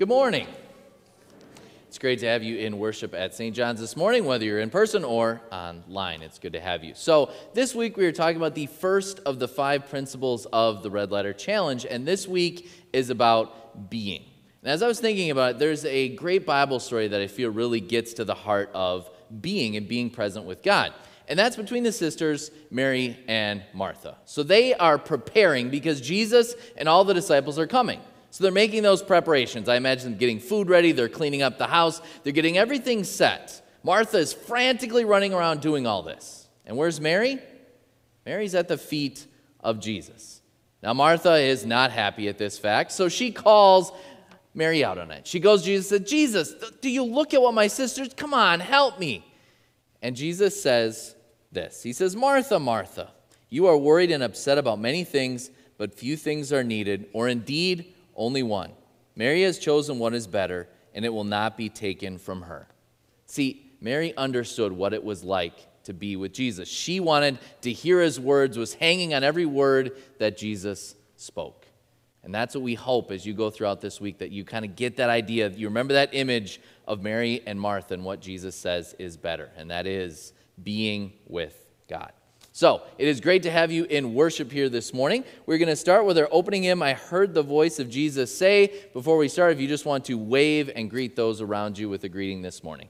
Good morning. It's great to have you in worship at St. John's this morning, whether you're in person or online. It's good to have you. So, this week we are talking about the first of the five principles of the Red Letter Challenge, and this week is about being. And as I was thinking about it, there's a great Bible story that I feel really gets to the heart of being and being present with God. And that's between the sisters, Mary and Martha. So they are preparing because Jesus and all the disciples are coming. So they're making those preparations. I imagine them getting food ready, they're cleaning up the house, they're getting everything set. Martha is frantically running around doing all this. And where's Mary? Mary's at the feet of Jesus. Now, Martha is not happy at this fact, so she calls Mary out on it. She goes to Jesus and says, Jesus, do you look at what my sisters? Come on, help me. And Jesus says this He says, Martha, Martha, you are worried and upset about many things, but few things are needed, or indeed, only one. Mary has chosen what is better, and it will not be taken from her. See, Mary understood what it was like to be with Jesus. She wanted to hear his words, was hanging on every word that Jesus spoke. And that's what we hope as you go throughout this week that you kind of get that idea. You remember that image of Mary and Martha and what Jesus says is better, and that is being with God. So, it is great to have you in worship here this morning. We're going to start with our opening hymn, I Heard the Voice of Jesus Say. Before we start, if you just want to wave and greet those around you with a greeting this morning.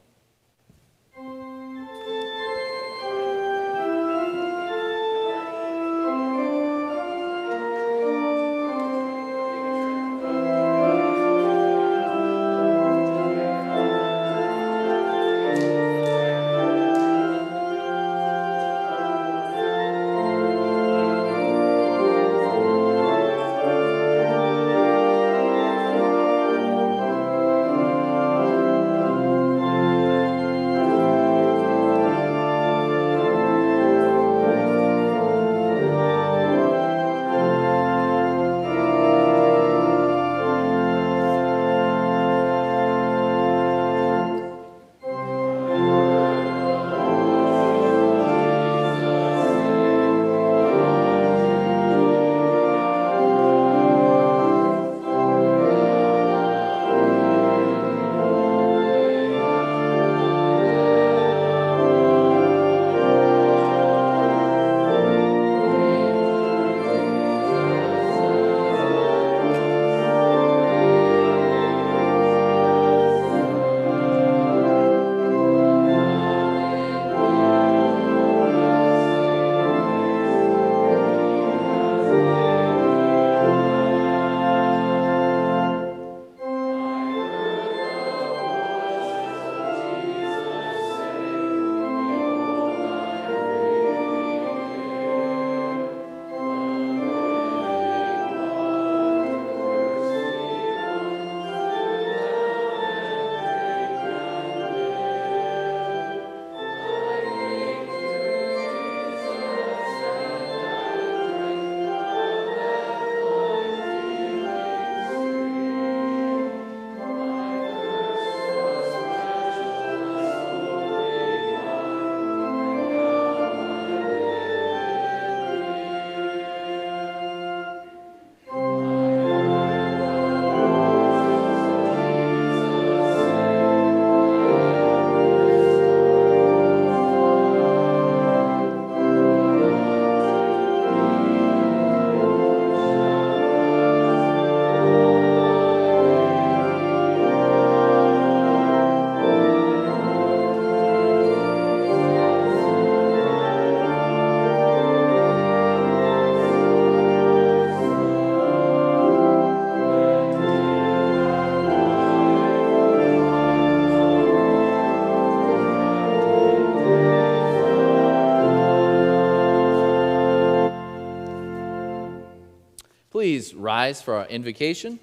Rise for our invocation?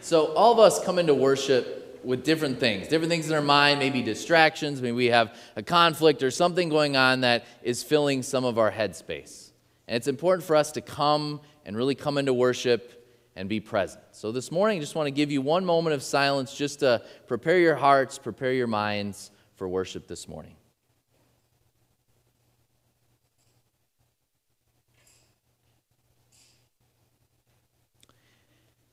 So, all of us come into worship with different things, different things in our mind, maybe distractions, maybe we have a conflict or something going on that is filling some of our headspace. And it's important for us to come and really come into worship and be present. So, this morning, I just want to give you one moment of silence just to prepare your hearts, prepare your minds for worship this morning.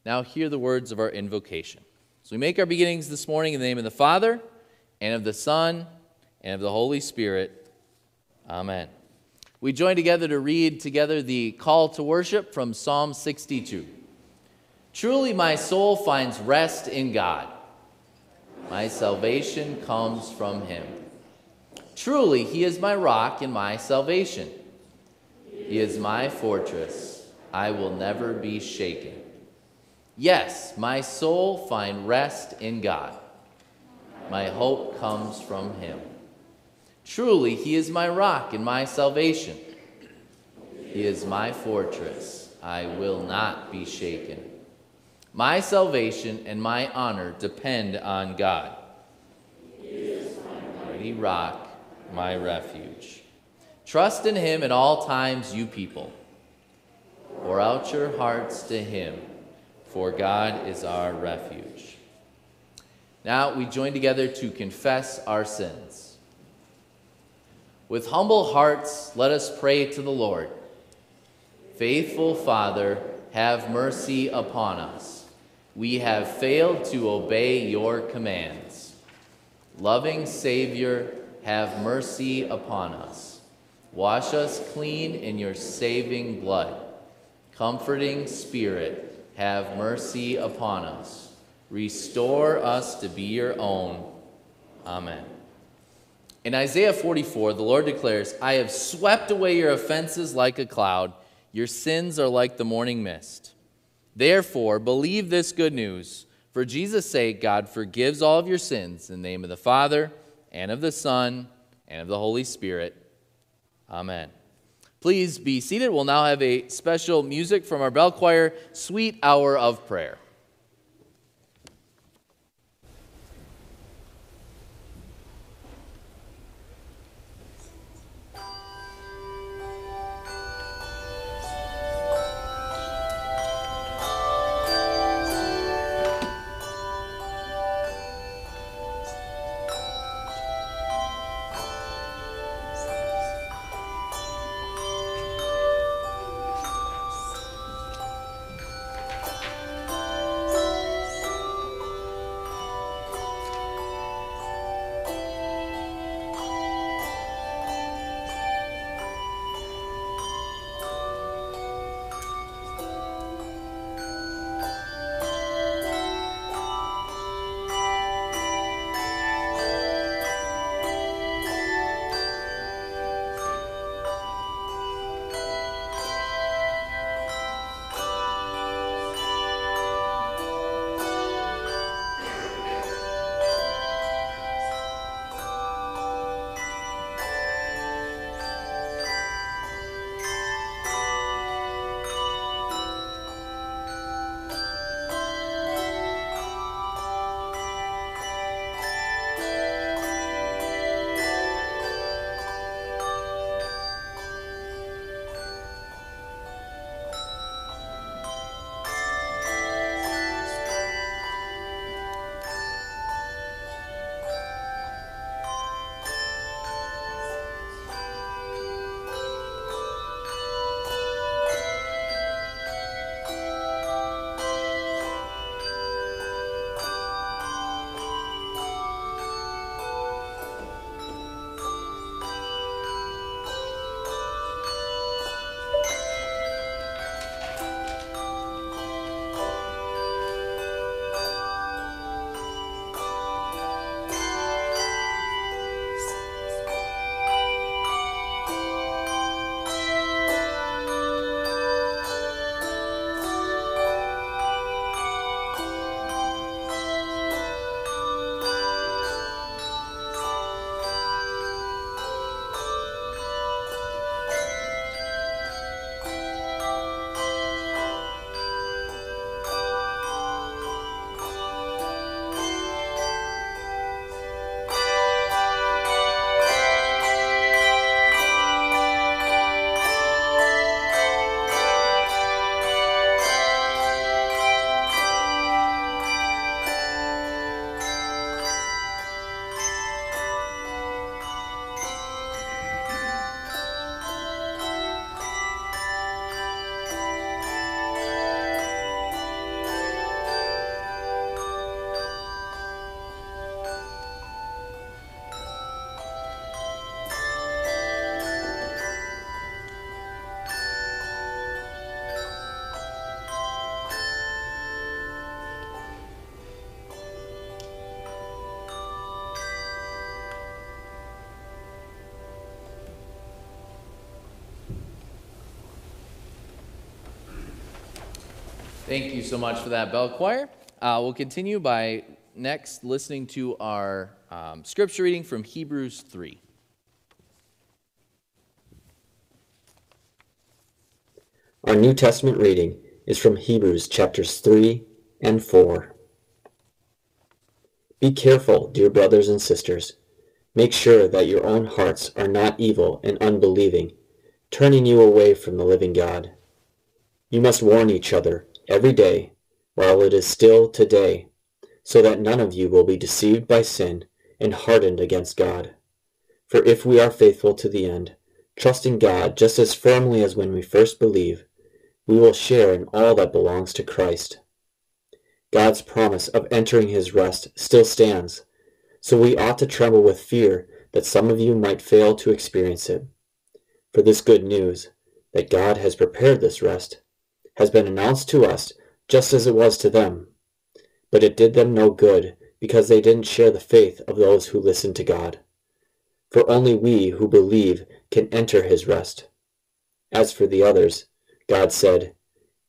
Now hear the words of our invocation. So we make our beginnings this morning in the name of the Father, and of the Son, and of the Holy Spirit. Amen. We join together to read together the call to worship from Psalm 62. Truly, my soul finds rest in God. My salvation comes from him. Truly, he is my rock and my salvation. He is my fortress. I will never be shaken. Yes, my soul find rest in God. My hope comes from him. Truly, he is my rock and my salvation. He is my fortress. I will not be shaken. My salvation and my honor depend on God. He is my mighty rock, my refuge. Trust in him at all times, you people. Pour out your hearts to him for God is our refuge. Now we join together to confess our sins. With humble hearts, let us pray to the Lord. Faithful Father, have mercy upon us. We have failed to obey your commands. Loving Savior, have mercy upon us. Wash us clean in your saving blood. Comforting Spirit, have mercy upon us. Restore us to be your own. Amen. In Isaiah 44, the Lord declares, I have swept away your offenses like a cloud, your sins are like the morning mist. Therefore, believe this good news. For Jesus' sake, God forgives all of your sins in the name of the Father, and of the Son, and of the Holy Spirit. Amen. Please be seated. We'll now have a special music from our bell choir, Sweet Hour of Prayer. Thank you so much for that, Bell Choir. Uh, we'll continue by next listening to our um, scripture reading from Hebrews 3. Our New Testament reading is from Hebrews chapters 3 and 4. Be careful, dear brothers and sisters. Make sure that your own hearts are not evil and unbelieving, turning you away from the living God. You must warn each other every day while it is still today, so that none of you will be deceived by sin and hardened against God. For if we are faithful to the end, trusting God just as firmly as when we first believe, we will share in all that belongs to Christ. God's promise of entering his rest still stands, so we ought to tremble with fear that some of you might fail to experience it. For this good news, that God has prepared this rest, has been announced to us just as it was to them. But it did them no good, because they didn't share the faith of those who listened to God. For only we who believe can enter his rest. As for the others, God said,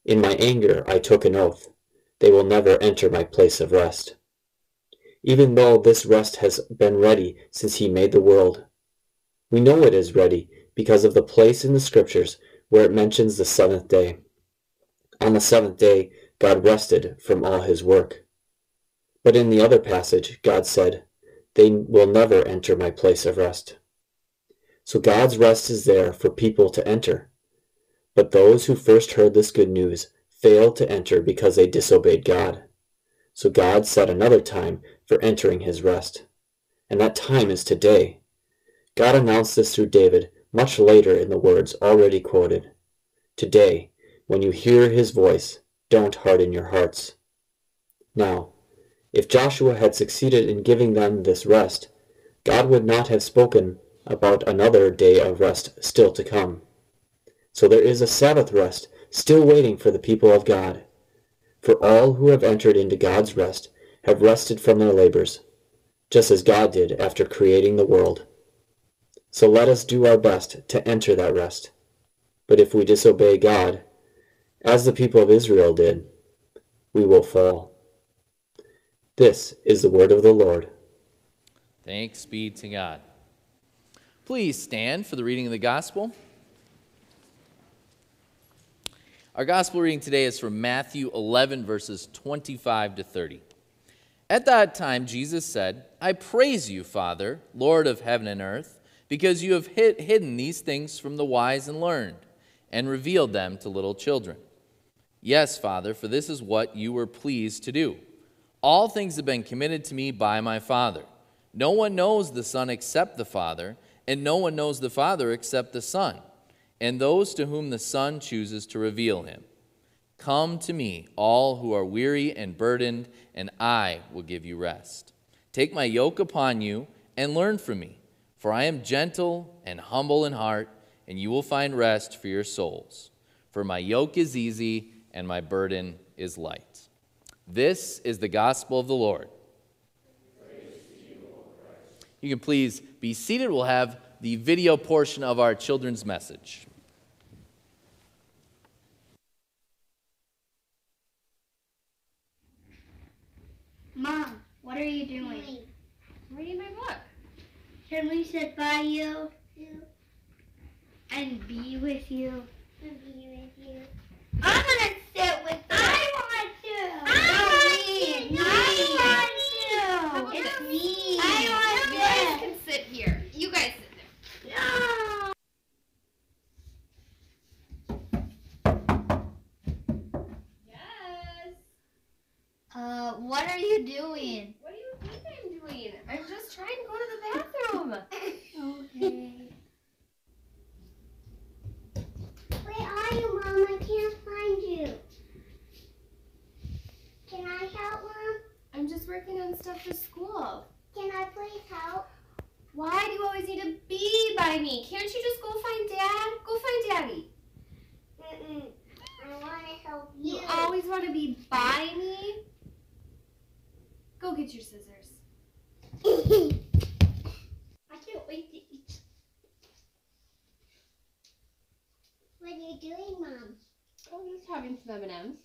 In my anger I took an oath. They will never enter my place of rest. Even though this rest has been ready since he made the world. We know it is ready because of the place in the scriptures where it mentions the seventh day. On the seventh day, God rested from all his work. But in the other passage, God said, They will never enter my place of rest. So God's rest is there for people to enter. But those who first heard this good news failed to enter because they disobeyed God. So God set another time for entering his rest. And that time is today. God announced this through David much later in the words already quoted. Today, when you hear his voice, don't harden your hearts. Now, if Joshua had succeeded in giving them this rest, God would not have spoken about another day of rest still to come. So there is a Sabbath rest still waiting for the people of God. For all who have entered into God's rest have rested from their labors, just as God did after creating the world. So let us do our best to enter that rest. But if we disobey God, as the people of Israel did, we will fall. This is the word of the Lord. Thanks be to God. Please stand for the reading of the gospel. Our gospel reading today is from Matthew 11, verses 25 to 30. At that time, Jesus said, I praise you, Father, Lord of heaven and earth, because you have hid- hidden these things from the wise and learned, and revealed them to little children. Yes, Father, for this is what you were pleased to do. All things have been committed to me by my Father. No one knows the Son except the Father, and no one knows the Father except the Son and those to whom the Son chooses to reveal him. Come to me, all who are weary and burdened, and I will give you rest. Take my yoke upon you and learn from me, for I am gentle and humble in heart, and you will find rest for your souls. For my yoke is easy and my burden is light. This is the gospel of the Lord. You can please be seated. We'll have the video portion of our children's message. Mom, what are you doing? Reading my book. Can we sit by you and be with you? I'm with you. I want to. I want to. I How want about to. this? It's me. You I guys want can sit here. You guys sit there. to. No. Yes. Uh, what are you doing? What do you think I'm doing? I'm just trying to go to the bathroom. Okay. Where are you, Mom? I can't find you. Can I help, Mom? I'm just working on stuff for school. Can I please help? Why do you always need to be by me? Can't you just go find Dad? Go find Daddy. Mm-mm. I want to help you. You always want to be by me? Go get your scissors. I can't wait to eat. What are you doing, Mom? Oh, just having some M&Ms.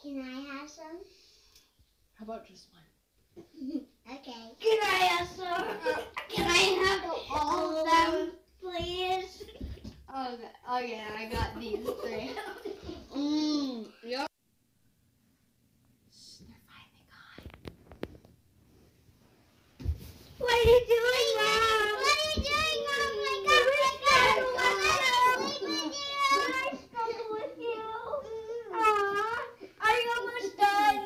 Can I have some? How about just one? Okay. Can I have some? Can I have all of them, please? Okay, okay, I got these three. Mmm. Yep. What are you doing, Mom? What are you doing, Mom? Wake up, wake up! I want to sleep with you. I snuggle with you. Aww. Are you almost done?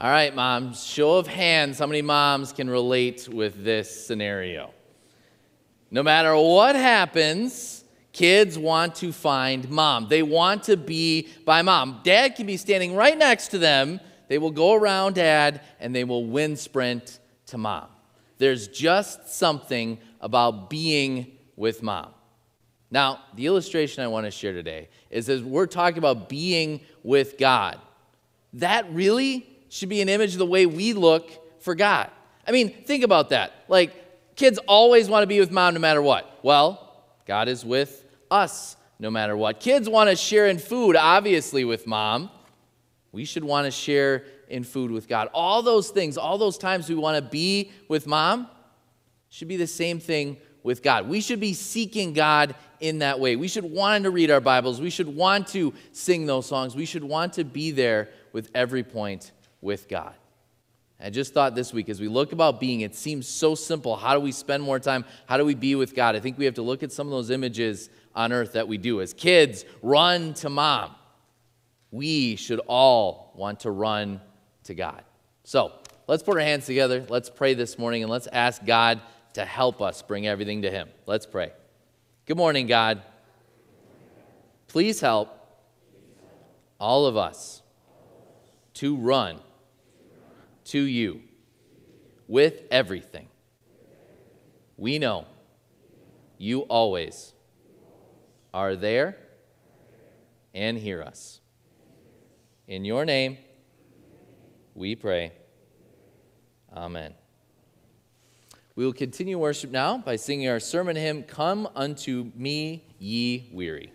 All right, moms, show of hands, how many moms can relate with this scenario? No matter what happens, kids want to find mom. They want to be by mom. Dad can be standing right next to them. They will go around dad and they will wind sprint to mom. There's just something about being with mom. Now, the illustration I want to share today is as we're talking about being with God, that really should be an image of the way we look for God. I mean, think about that. Like, kids always want to be with mom no matter what. Well, God is with us no matter what. Kids want to share in food, obviously, with mom. We should want to share in food with God. All those things, all those times we want to be with mom, should be the same thing with God. We should be seeking God in that way. We should want to read our Bibles. We should want to sing those songs. We should want to be there with every point with God. I just thought this week, as we look about being, it seems so simple. How do we spend more time? How do we be with God? I think we have to look at some of those images on earth that we do. As kids, run to mom. We should all want to run to God. So let's put our hands together. Let's pray this morning and let's ask God to help us bring everything to Him. Let's pray. Good morning, God. Please help all of us to run to you with everything. We know you always are there and hear us. In your name, we pray. Amen. We will continue worship now by singing our sermon hymn, Come Unto Me, Ye Weary.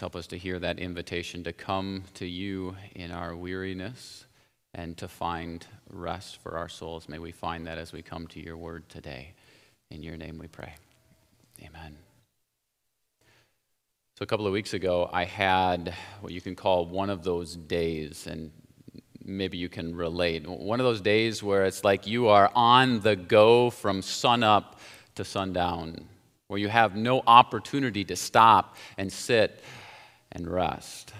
Help us to hear that invitation to come to you in our weariness and to find rest for our souls. May we find that as we come to your word today. In your name we pray. Amen. So, a couple of weeks ago, I had what you can call one of those days, and maybe you can relate. One of those days where it's like you are on the go from sunup to sundown where you have no opportunity to stop and sit and rest.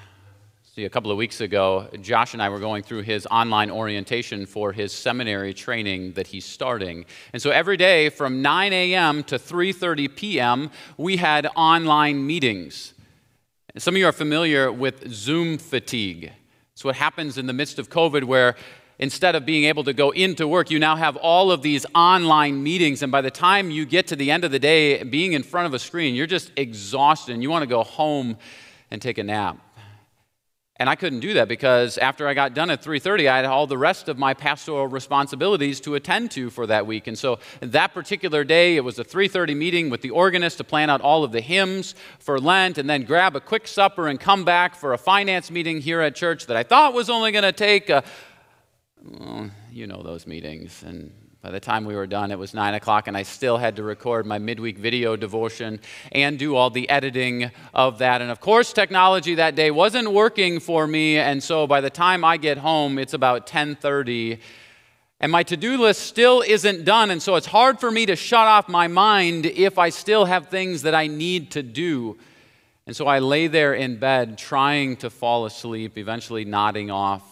See, a couple of weeks ago, Josh and I were going through his online orientation for his seminary training that he's starting. And so every day from 9 a.m. to 3:30 p.m., we had online meetings. Some of you are familiar with Zoom fatigue. It's what happens in the midst of COVID where instead of being able to go into work, you now have all of these online meetings. And by the time you get to the end of the day, being in front of a screen, you're just exhausted and you want to go home and take a nap. And I couldn't do that because after I got done at 3:30, I had all the rest of my pastoral responsibilities to attend to for that week. And so that particular day, it was a 3:30 meeting with the organist to plan out all of the hymns for Lent and then grab a quick supper and come back for a finance meeting here at church that I thought was only going to take a, well, you know those meetings. And by the time we were done, it was 9 o'clock, and I still had to record my midweek video devotion and do all the editing of that. And of course, technology that day wasn't working for me, and so by the time I get home, it's about 1030. And my to do list still isn't done, and so it's hard for me to shut off my mind if I still have things that I need to do. And so I lay there in bed trying to fall asleep, eventually nodding off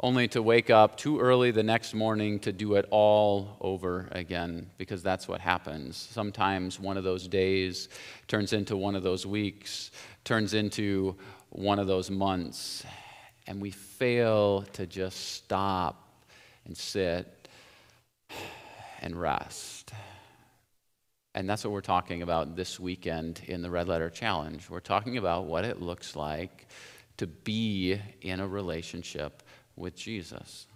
only to wake up too early the next morning to do it all over again, because that's what happens. Sometimes one of those days turns into one of those weeks, turns into one of those months, and we fail to just stop and sit and rest. And that's what we're talking about this weekend in the Red Letter Challenge. We're talking about what it looks like to be in a relationship with Jesus.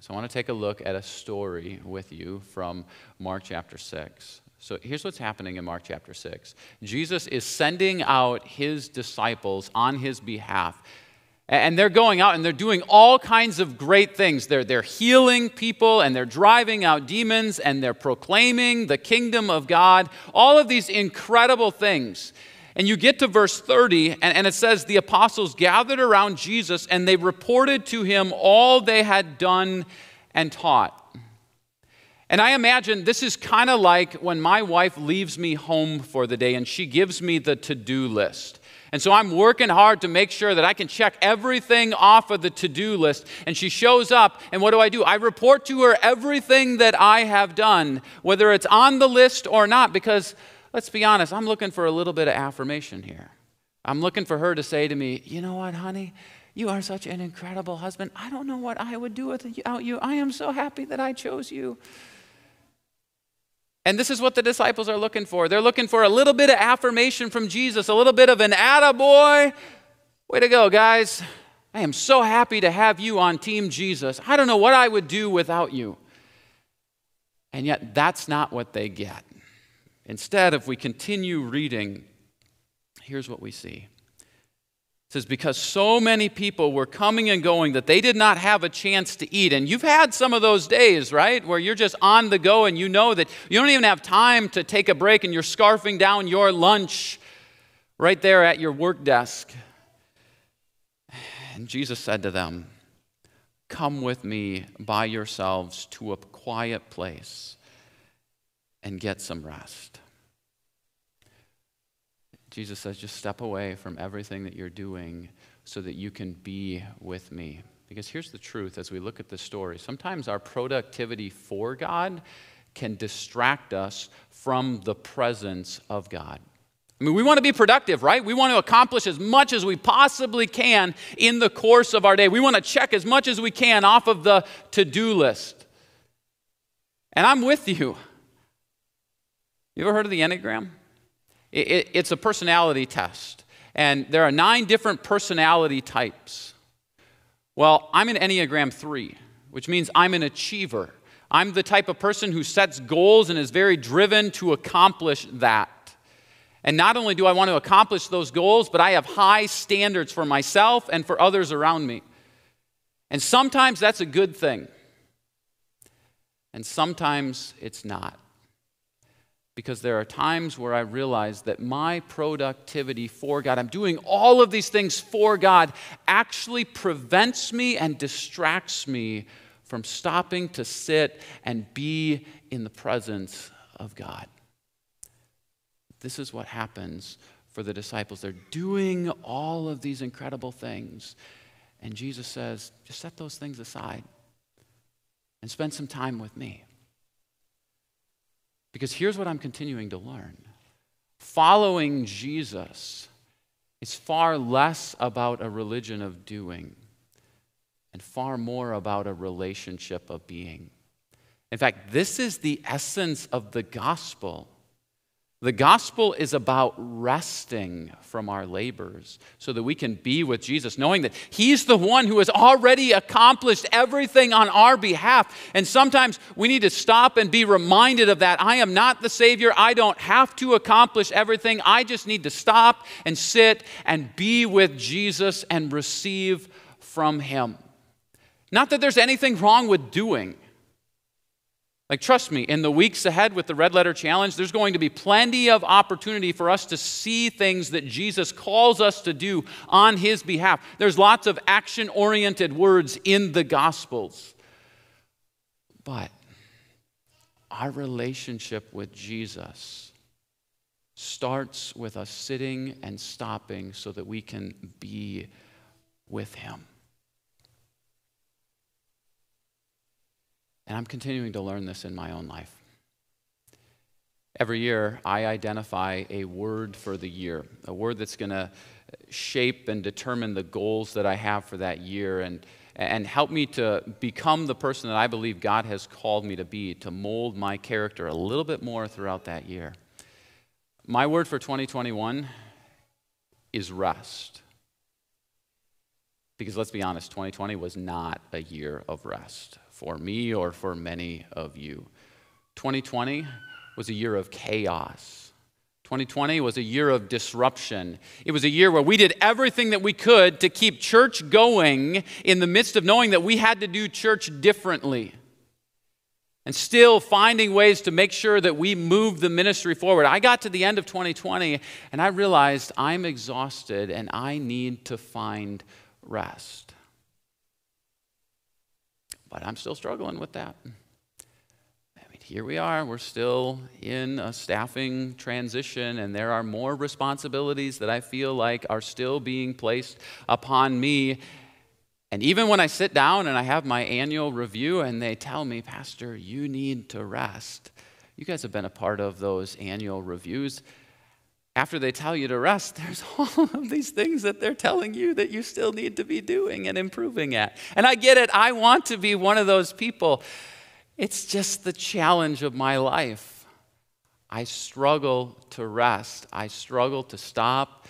So I want to take a look at a story with you from Mark chapter 6. So here's what's happening in Mark chapter 6 Jesus is sending out his disciples on his behalf. And they're going out and they're doing all kinds of great things. They're, they're healing people and they're driving out demons and they're proclaiming the kingdom of God. All of these incredible things. And you get to verse 30, and, and, it says, The apostles gathered around Jesus and they reported to him all they had done and taught. And I imagine this is kind of like when my wife leaves me home for the day and she gives me the to do list. And so I'm working hard to make sure that I can check everything off of the to do list. And she shows up, and what do I do? I report to her everything that I have done, whether it's on the list or not, because let's be honest, I'm looking for a little bit of affirmation here. I'm looking for her to say to me, you know what, honey? You are such an incredible husband. I don't know what I would do without you. I am so happy that I chose you. And this is what the disciples are looking for. They're looking for a little bit of affirmation from Jesus, a little bit of an attaboy. Way to go, guys. I am so happy to have you on Team Jesus. I don't know what I would do without you. And yet, that's not what they get. Instead, if we continue reading, here's what we see. It says, Because so many people were coming and going that they did not have a chance to eat. And you've had some of those days, right? Where you're just on the go and you know that you don't even have time to take a break and you're scarfing down your lunch right there at your work desk. And Jesus said to them, Come with me by yourselves to a quiet place and get some rest. Jesus says, just step away from everything that you're doing so that you can be with me. Because here's the truth as we look at this story sometimes our productivity for God can distract us from the presence of God. I mean, we want to be productive, right? We want to accomplish as much as we possibly can in the course of our day. We want to check as much as we can off of the to do list. And I'm with you. You ever heard of the Enneagram? It, it, it's a personality test, and there are nine different personality types. Well, I'm an Enneagram 3, which means I'm an achiever. I'm the type of person who sets goals and is very driven to accomplish that. And not only do I want to accomplish those goals, but I have high standards for myself and for others around me. And sometimes that's a good thing, and sometimes it's not. Because there are times where I realize that my productivity for God, I'm doing all of these things for God, actually prevents me and distracts me from stopping to sit and be in the presence of God. This is what happens for the disciples. They're doing all of these incredible things. And Jesus says, just set those things aside and spend some time with me. Because here's what I'm continuing to learn following Jesus is far less about a religion of doing and far more about a relationship of being. In fact, this is the essence of the gospel. The gospel is about resting from our labors so that we can be with Jesus, knowing that He's the one who has already accomplished everything on our behalf. And sometimes we need to stop and be reminded of that. I am not the Savior. I don't have to accomplish everything. I just need to stop and sit and be with Jesus and receive from Him. Not that there's anything wrong with doing. Like, trust me, in the weeks ahead with the Red Letter Challenge, there's going to be plenty of opportunity for us to see things that Jesus calls us to do on His behalf. There's lots of action oriented words in the Gospels. But our relationship with Jesus starts with us sitting and stopping so that we can be with Him. And I'm continuing to learn this in my own life. Every year, I identify a word for the year, a word that's going to shape and determine the goals that I have for that year and, and help me to become the person that I believe God has called me to be, to mold my character a little bit more throughout that year. My word for 2021 is rest. Because let's be honest, 2020 was not a year of rest for me or for many of you. 2020 was a year of chaos. 2020 was a year of disruption. It was a year where we did everything that we could to keep church going in the midst of knowing that we had to do church differently. And still finding ways to make sure that we move the ministry forward. I got to the end of 2020 and I realized I'm exhausted and I need to find rest. But I'm still struggling with that. I mean, here we are, we're still in a staffing transition, and there are more responsibilities that I feel like are still being placed upon me. And even when I sit down and I have my annual review and they tell me, Pastor, you need to rest. You guys have been a part of those annual reviews after they tell you to rest, there's all of these things that they're telling you that you still need to be doing and improving at. And I get it. I want to be one of those people. It's just the challenge of my life. I struggle to rest. I struggle to stop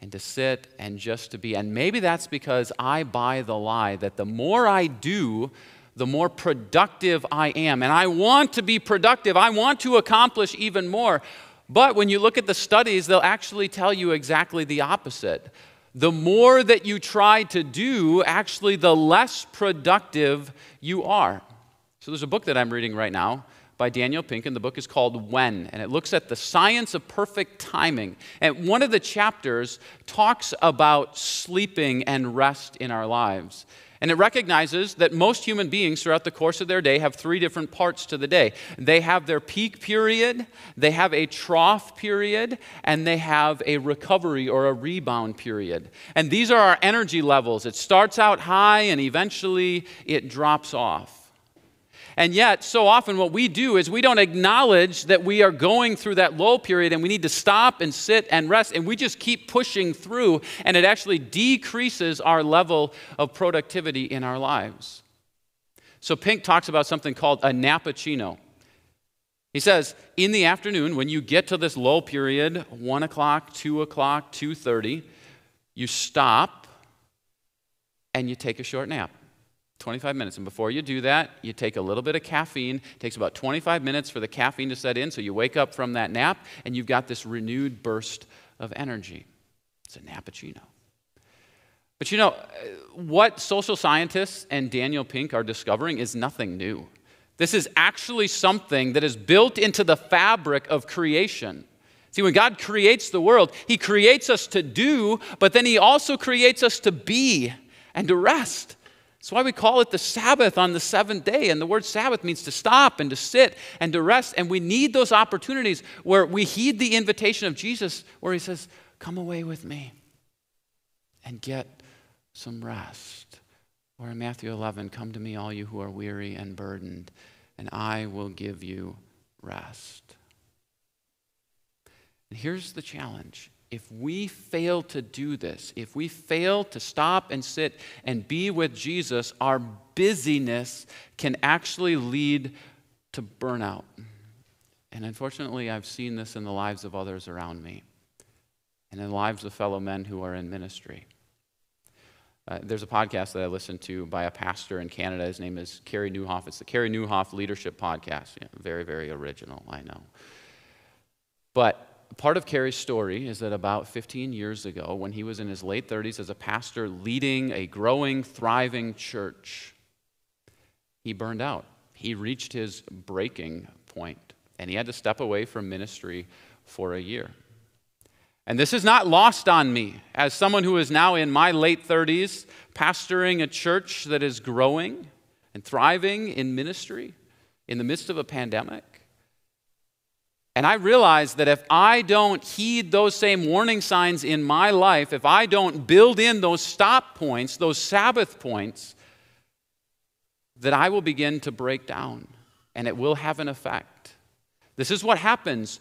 and to sit and just to be. And maybe that's because I buy the lie that the more I do, the more productive I am. And I want to be productive. I want to accomplish even more. But when you look at the studies, they'll actually tell you exactly the opposite. The more that you try to do, actually, the less productive you are. So there's a book that I'm reading right now by Daniel Pink, and the book is called When, and it looks at the science of perfect timing. And one of the chapters talks about sleeping and rest in our lives. And it recognizes that most human beings throughout the course of their day have three different parts to the day. They have their peak period, they have a trough period, and they have a recovery or a rebound period. And these are our energy levels. It starts out high and eventually it drops off. And yet, so often what we do is we don't acknowledge that we are going through that low period and we need to stop and sit and rest. And we just keep pushing through, and it actually decreases our level of productivity in our lives. So, Pink talks about something called a nappuccino. He says, in the afternoon, when you get to this low period, 1 o'clock, 2 o'clock, 2.30, you stop and you take a short nap. 25 minutes. And before you do that, you take a little bit of caffeine. It takes about 25 minutes for the caffeine to set in, so you wake up from that nap and you've got this renewed burst of energy. It's a nappuccino. But you know, what social scientists and Daniel Pink are discovering is nothing new. This is actually something that is built into the fabric of creation. See, when God creates the world, He creates us to do, but then He also creates us to be and to rest. That's why we call it the Sabbath on the seventh day. And the word Sabbath means to stop and to sit and to rest. And we need those opportunities where we heed the invitation of Jesus, where He says, Come away with me and get some rest. Or in Matthew 11, Come to me, all you who are weary and burdened, and I will give you rest. And here's the challenge if we fail to do this, if we fail to stop and sit and be with Jesus, our busyness can actually lead to burnout. And unfortunately, I've seen this in the lives of others around me and in the lives of fellow men who are in ministry. Uh, there's a podcast that I listen to by a pastor in Canada. His name is Carey Nieuwhof. It's the Carey Nieuwhof Leadership Podcast. Very, very original, I know. But part of Carey's story is that about 15 years ago, when he was in his late 30s as a pastor leading a growing, thriving church, he burned out. He reached his breaking point, and he had to step away from ministry for a year. And this is not lost on me as someone who is now in my late 30s, pastoring a church that is growing and thriving in ministry in the midst of a pandemic. And I realize that if I don't heed those same warning signs in my life, if I don't build in those stop points, those Sabbath points, that I will begin to break down and it will have an effect. This is what happens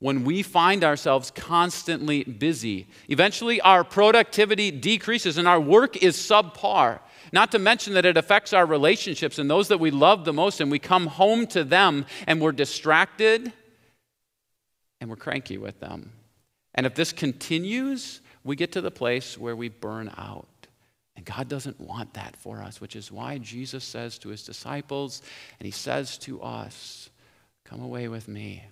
when we find ourselves constantly busy. Eventually, our productivity decreases and our work is subpar. Not to mention that it affects our relationships and those that we love the most, and we come home to them and we're distracted and we're cranky with them. And if this continues, we get to the place where we burn out. And God doesn't want that for us, which is why Jesus says to his disciples, and he says to us, Come away with me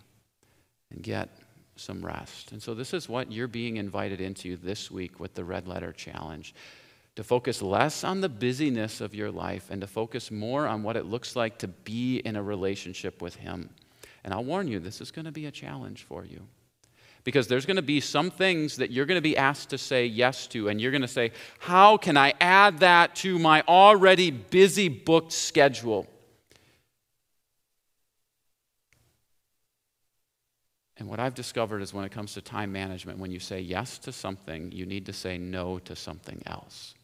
and get some rest. And so, this is what you're being invited into this week with the Red Letter Challenge to focus less on the busyness of your life and to focus more on what it looks like to be in a relationship with Him. And I'll warn you, this is going to be a challenge for you. Because there's going to be some things that you're going to be asked to say yes to, and you're going to say, How can I add that to my already busy booked schedule? And what I've discovered is when it comes to time management, when you say yes to something, you need to say no to something else.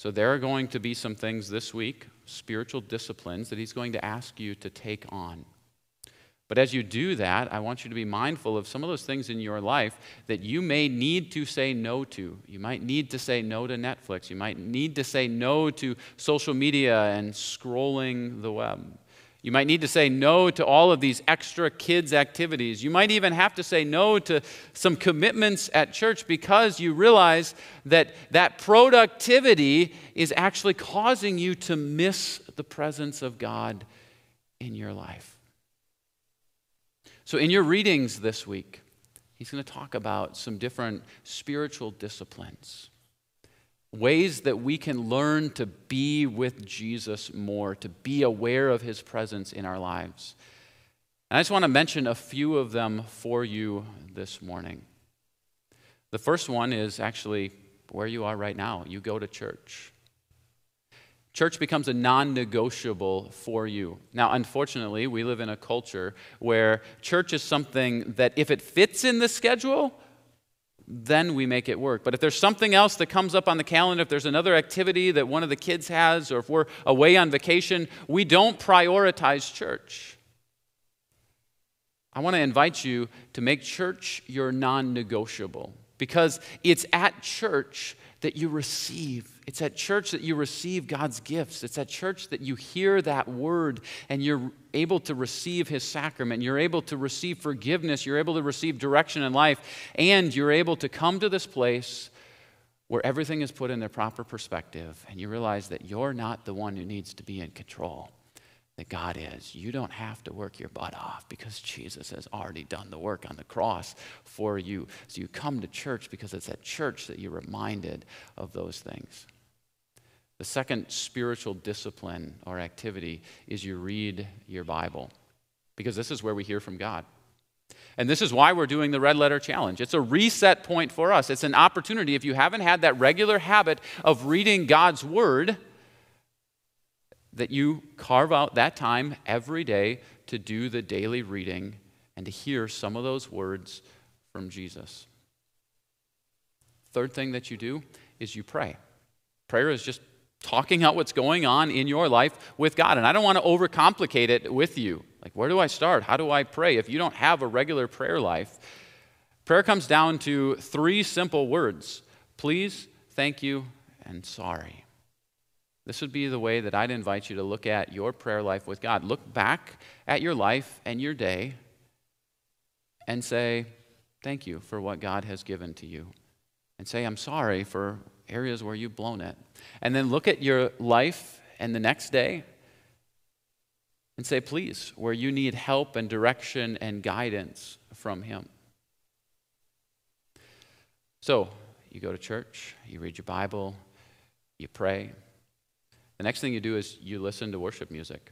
So there are going to be some things this week, spiritual disciplines, that he's going to ask you to take on. But as you do that, I want you to be mindful of some of those things in your life that you may need to say no to. You might need to say no to Netflix. You might need to say no to social media and scrolling the web. You might need to say no to all of these extra kids' activities. You might even have to say no to some commitments at church because you realize that that productivity is actually causing you to miss the presence of God in your life. So, in your readings this week, he's going to talk about some different spiritual disciplines ways that we can learn to be with Jesus more, to be aware of his presence in our lives. And I just want to mention a few of them for you this morning. The first one is actually where you are right now. You go to church. Church becomes a non negotiable for you. Now, unfortunately, we live in a culture where church is something that if it fits in the schedule, then we make it work. But if there's something else that comes up on the calendar, if there's another activity that one of the kids has, or if we're away on vacation, we don't prioritize church. I want to invite you to make church your non negotiable because it's at church that you receive. It's at church that you receive God's gifts. It's at church that you hear that word and you're able to receive his sacrament. You're able to receive forgiveness. You're able to receive direction in life. And you're able to come to this place where everything is put in their proper perspective and you realize that you're not the one who needs to be in control, that God is. You don't have to work your butt off because Jesus has already done the work on the cross for you. So you come to church because it's at church that you're reminded of those things. The second spiritual discipline or activity is you read your Bible because this is where we hear from God. And this is why we're doing the Red Letter Challenge. It's a reset point for us. It's an opportunity, if you haven't had that regular habit of reading God's Word, that you carve out that time every day to do the daily reading and to hear some of those words from Jesus. Third thing that you do is you pray. Prayer is just talking out what's going on in your life with God. And I don't want to overcomplicate it with you. Like, where do I start? How do I pray? If you don't have a regular prayer life, prayer comes down to three simple words please, thank you, and sorry. This would be the way that I'd invite you to look at your prayer life with God. Look back at your life and your day and say, Thank you for what God has given to you. And say, I'm sorry for areas where you've blown it. And then look at your life and the next day and say, please, where you need help and direction and guidance from Him. So, you go to church, you read your Bible, you pray. The next thing you do is you listen to worship music.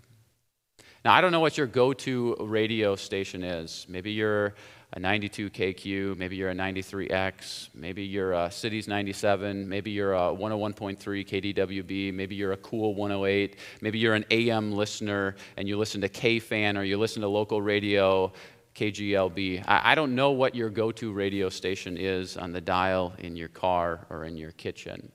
Now, I don't know what your go to radio station is. Maybe you're a 92 KQ, maybe you're a 93X, maybe you're a Cities 97, maybe you're a 101.3 KDWB, maybe you're a Cool 108, maybe you're an AM listener and you listen to KFan or you listen to local radio, KGLB. I, I don't know what your go to radio station is on the dial in your car or in your kitchen.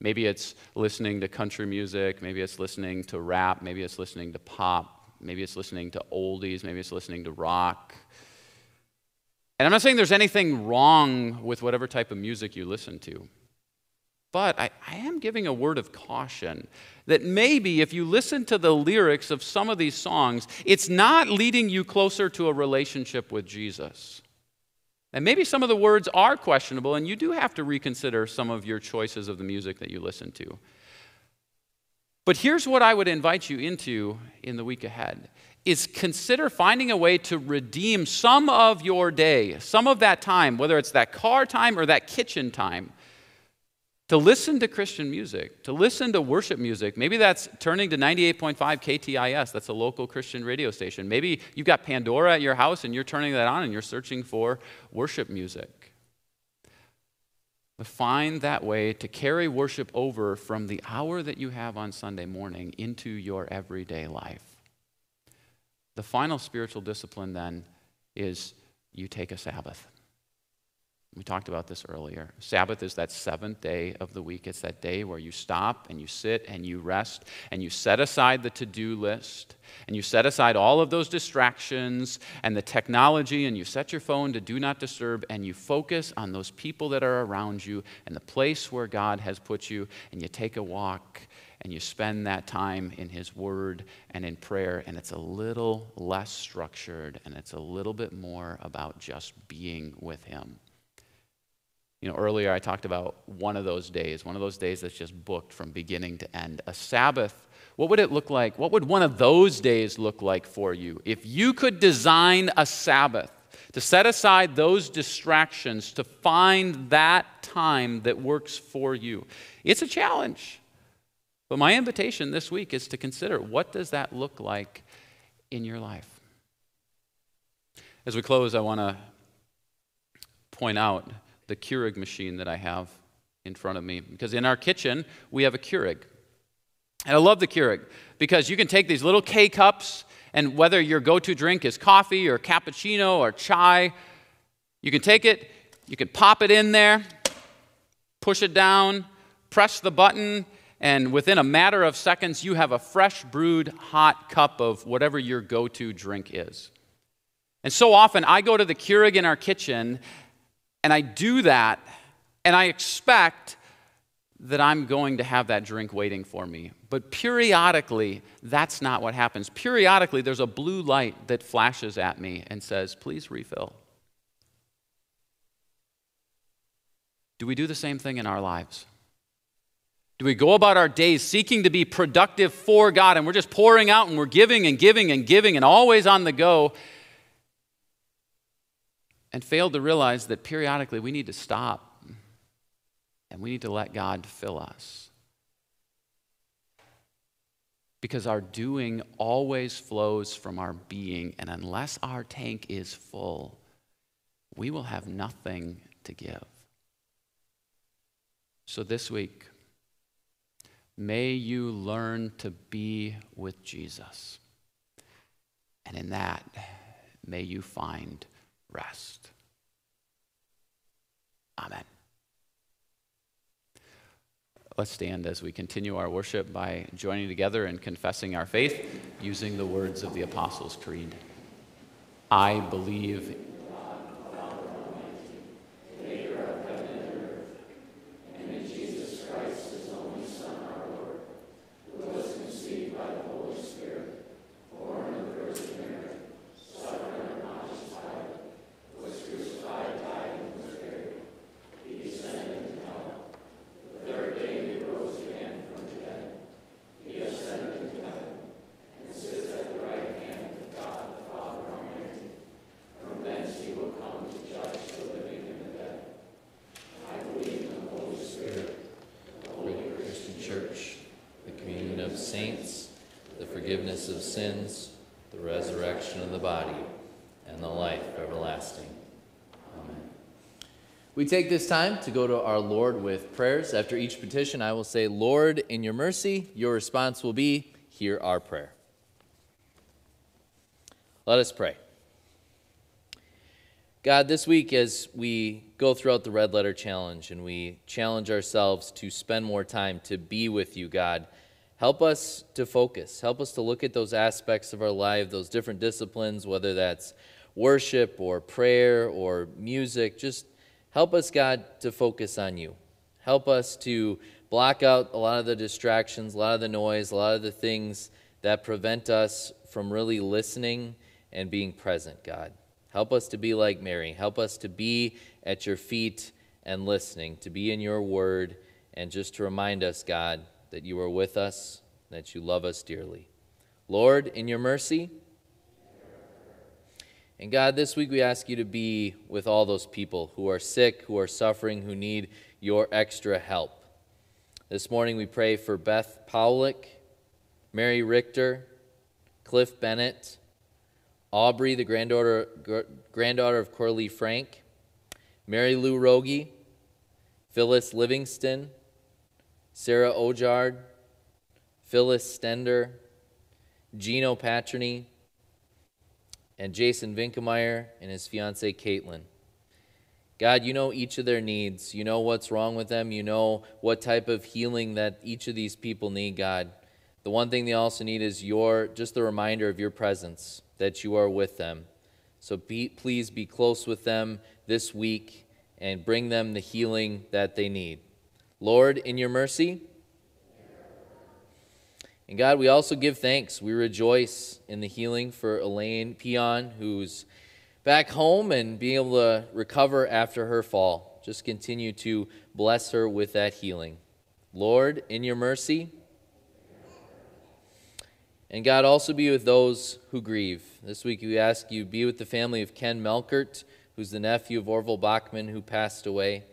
Maybe it's listening to country music, maybe it's listening to rap, maybe it's listening to pop, maybe it's listening to oldies, maybe it's listening to rock. And I'm not saying there's anything wrong with whatever type of music you listen to. But I, I, am giving a word of caution that maybe if you listen to the lyrics of some of these songs, it's not leading you closer to a relationship with Jesus. And maybe some of the words are questionable, and you do have to reconsider some of your choices of the music that you listen to. But here's what I would invite you into in the week ahead is consider finding a way to redeem some of your day, some of that time, whether it's that car time or that kitchen time, to listen to Christian music, to listen to worship music. Maybe that's turning to 98.5 KTIS, that's a local Christian radio station. Maybe you've got Pandora at your house and you're turning that on and you're searching for worship music. But find that way to carry worship over from the hour that you have on Sunday morning into your everyday life. The final spiritual discipline then is you take a Sabbath. We talked about this earlier. Sabbath is that seventh day of the week. It's that day where you stop and you sit and you rest and you set aside the to do list and you set aside all of those distractions and the technology and you set your phone to do not disturb and you focus on those people that are around you and the place where God has put you and you take a walk and you spend that time in His Word and in prayer, and it's a little less structured and it's a little bit more about just being with Him. You know, earlier I talked about one of those days, one of those days that's just booked from beginning to end. A Sabbath, what would it look like? What would one of those days look like for you? If you could design a Sabbath to set aside those distractions, to find that time that works for you, it's a challenge. But my invitation this week is to consider what does that look like in your life? As we close, I want to point out the Keurig machine that I have in front of me because in our kitchen we have a Keurig. And I love the Keurig because you can take these little K cups and whether your go-to drink is coffee or cappuccino or chai, you can take it, you can pop it in there, push it down, press the button, and within a matter of seconds, you have a fresh brewed hot cup of whatever your go to drink is. And so often, I go to the Keurig in our kitchen and I do that, and I expect that I'm going to have that drink waiting for me. But periodically, that's not what happens. Periodically, there's a blue light that flashes at me and says, Please refill. Do we do the same thing in our lives? Do we go about our days seeking to be productive for God and we're just pouring out and we're giving and giving and giving and always on the go and failed to realize that periodically we need to stop and we need to let God fill us? Because our doing always flows from our being, and unless our tank is full, we will have nothing to give. So this week, may you learn to be with Jesus. And in that, may you find rest. Amen. Let's stand as we continue our worship by joining together and confessing our faith using the words of the Apostles' Creed. I believe forgiveness of sins, the resurrection of the body, and the life everlasting. Amen. We take this time to go to our Lord with prayers. After each petition, I will say, Lord, in your mercy, your response will be, Hear our prayer. Let us pray. God, this week as we go throughout the Red Letter Challenge and we challenge ourselves to spend more time to be with you, God, Help us to focus. Help us to look at those aspects of our life, those different disciplines, whether that's worship or prayer or music. Just help us, God, to focus on you. Help us to block out a lot of the distractions, a lot of the noise, a lot of the things that prevent us from really listening and being present, God. Help us to be like Mary. Help us to be at your feet and listening, to be in your word, and just to remind us, God, that you are with us, that you love us dearly. Lord, in your mercy, and God, this week we ask you to be with all those people who are sick, who are suffering, who need your extra help. This morning we pray for Beth Powlick, Mary Richter, Cliff Bennett, Aubrey, the granddaughter, granddaughter of Corley Frank, Mary Lou Rogie, Phyllis Livingston, Sarah Ojard, Phyllis Stender, Gino Patrony, and Jason Vinkemeyer and his fiancee Caitlin. God, you know each of their needs. You know what's wrong with them. You know what type of healing that each of these people need, God. The one thing they also need is your just the reminder of your presence, that you are with them. So be, please be close with them this week and bring them the healing that they need. Lord, in your mercy. And God, we also give thanks. We rejoice in the healing for Elaine Peon, who's back home and being able to recover after her fall. Just continue to bless her with that healing. Lord, in your mercy. And God, also be with those who grieve. This week we ask you be with the family of Ken Melkert, who's the nephew of Orville Bachman, who passed away.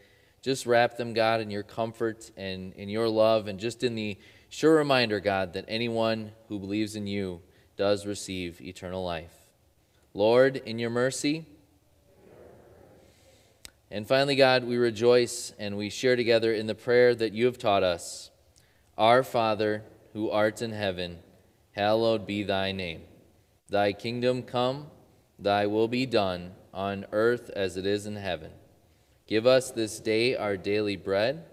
Just wrap them, God, in your comfort and in your love, and just in the sure reminder, God, that anyone who believes in you does receive eternal life. Lord, in your mercy. And finally, God, we rejoice and we share together in the prayer that you have taught us Our Father, who art in heaven, hallowed be thy name. Thy kingdom come, thy will be done, on earth as it is in heaven. Give us this day our daily bread,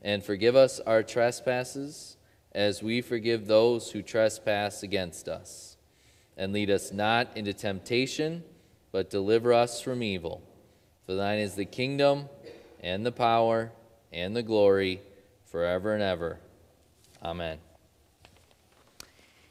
and forgive us our trespasses, as we forgive those who trespass against us. And lead us not into temptation, but deliver us from evil. For thine is the kingdom, and the power, and the glory, forever and ever. Amen.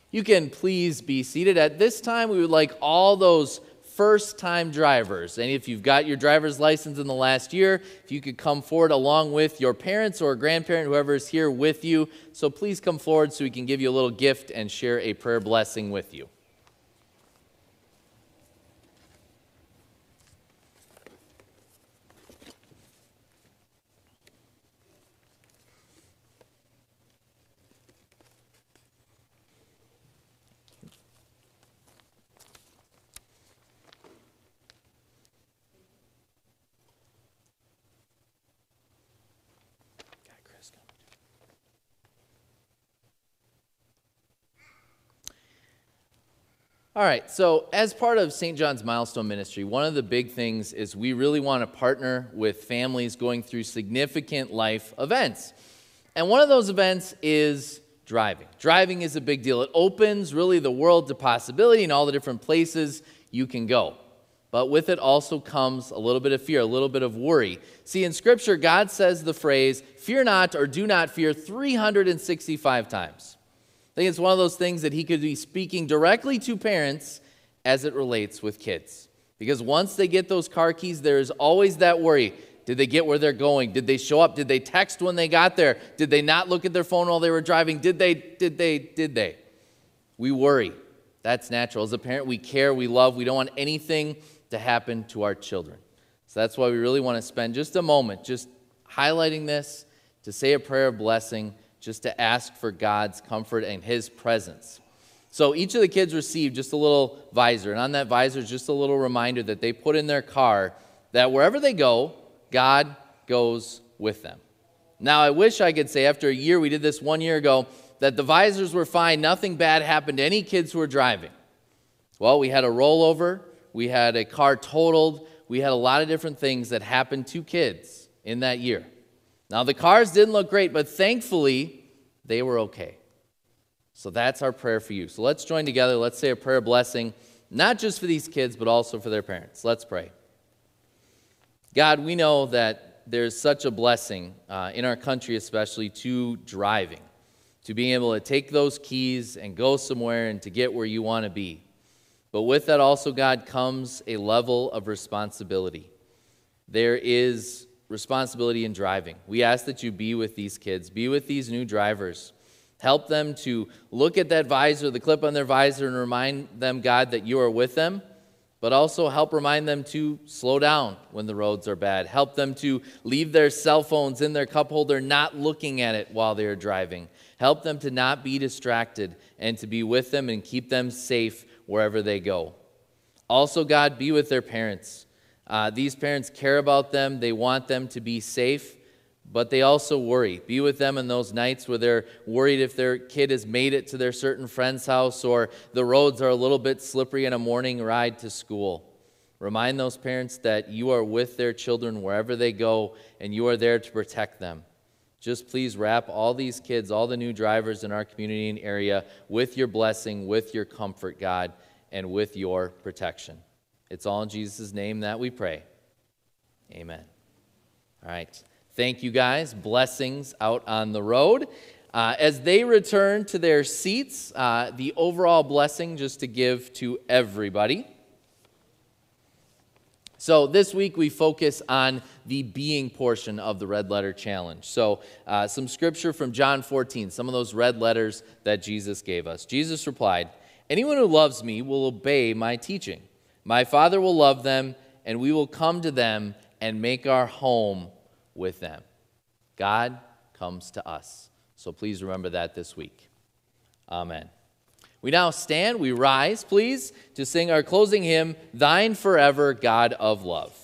You can please be seated. At this time, we would like all those first time drivers. And if you've got your driver's license in the last year, if you could come forward along with your parents or grandparent, whoever is here with you. So please come forward so we can give you a little gift and share a prayer blessing with you. Got Chris coming. All right, so as part of St. John's Milestone Ministry, one of the big things is we really want to partner with families going through significant life events. And one of those events is driving. Driving is a big deal. It opens really the world to possibility and all the different places you can go. But with it also comes a little bit of fear, a little bit of worry. See, in Scripture, God says the phrase, fear not or do not fear, 365 times. I think it's one of those things that he could be speaking directly to parents as it relates with kids. Because once they get those car keys, there is always that worry. Did they get where they're going? Did they show up? Did they text when they got there? Did they not look at their phone while they were driving? Did they? Did they? Did they? We worry. That's natural. As a parent, we care, we love, we don't want anything to happen to our children. So that's why we really want to spend just a moment just highlighting this, to say a prayer of blessing, just to ask for God's comfort and His presence. So each of the kids received just a little visor, and on that visor is just a little reminder that they put in their car that wherever they go, God goes with them. Now, I wish I could say after a year, we did this one year ago, that the visors were fine, nothing bad happened to any kids who were driving. Well, we had a rollover, we had a car totaled, we had a lot of different things that happened to kids in that year. Now, the cars didn't look great, but thankfully, they were okay. So that's our prayer for you. So let's join together. Let's say a prayer blessing, not just for these kids, but also for their parents. Let's pray. God, we know that there's such a blessing uh, in our country, especially to driving, to being able to take those keys and go somewhere and to get where you want to be. But with that also, God, comes a level of responsibility. There is responsibility in driving. We ask that you be with these kids, be with these new drivers. Help them to look at that visor, the clip on their visor, and remind them, God, that you are with them, but also help remind them to slow down when the roads are bad. Help them to leave their cell phones in their cup holder, not looking at it while they are driving. Help them to not be distracted and to be with them and keep them safe wherever they go. Also, God, be with their parents. Uh, these parents care about them, they want them to be safe, but they also worry. Be with them in those nights where they're worried if their kid has made it to their certain friend's house or the roads are a little bit slippery in a morning ride to school. Remind those parents that you are with their children wherever they go and you are there to protect them. Just please wrap all these kids, all the new drivers in our community and area, with your blessing, with your comfort, God, and with your protection. It's all in Jesus' name that we pray. Amen. All right. Thank you guys. Blessings out on the road. Uh, as they return to their seats, uh, the overall blessing just to give to everybody. So, this week we focus on the being portion of the red letter challenge. So, uh, some scripture from John 14, some of those red letters that Jesus gave us. Jesus replied, Anyone who loves me will obey my teaching. My Father will love them, and we will come to them and make our home with them. God comes to us. So, please remember that this week. Amen. We now stand, we rise, please, to sing our closing hymn, Thine Forever, God of Love.